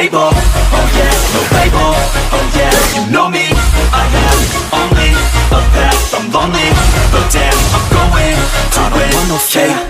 I'm oh yeah, no label, oh yeah, you know me, I have only a path, I'm lonely, but damn, I'm going. To I don't want no love,